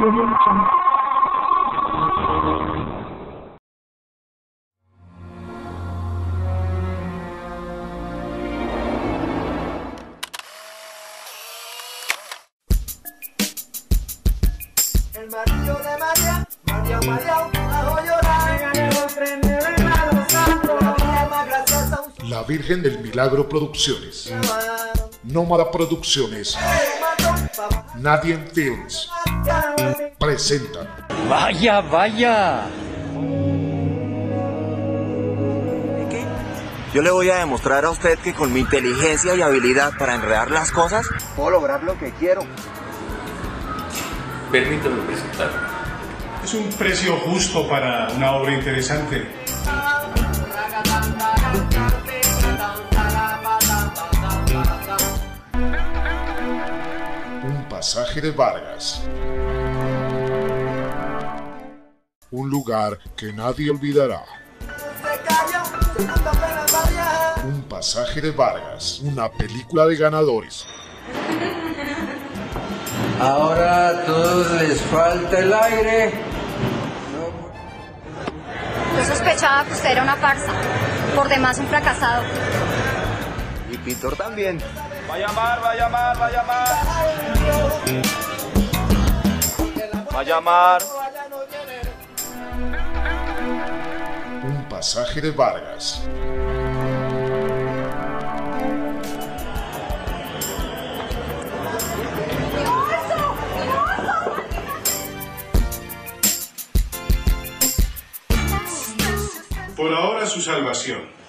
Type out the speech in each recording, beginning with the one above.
El marido de María, María María, bajo llorar. La Virgen del Milagro Producciones. Nómada Producciones. Nadie Films. Presenta. Vaya, vaya. Yo le voy a demostrar a usted que con mi inteligencia y habilidad para enredar las cosas, puedo lograr lo que quiero. Permítame presentar. Es un precio justo para una obra interesante. Pasaje de Vargas. Un lugar que nadie olvidará. Un pasaje de Vargas. Una película de ganadores. Ahora a todos les falta el aire. Yo sospechaba que usted era una farsa. Por demás, un fracasado. Y Pintor también. Va a llamar, va a llamar, va a llamar. Va a llamar. Un pasaje de Vargas. Por ahora su salvación.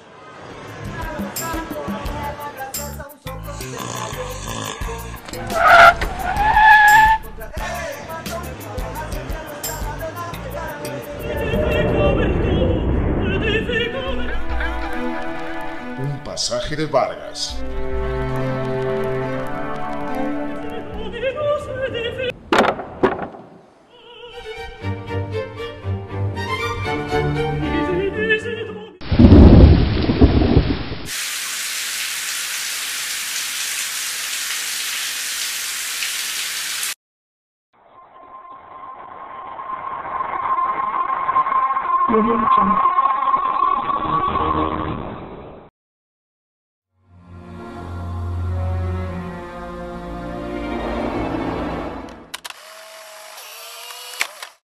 pasaje de Vargas.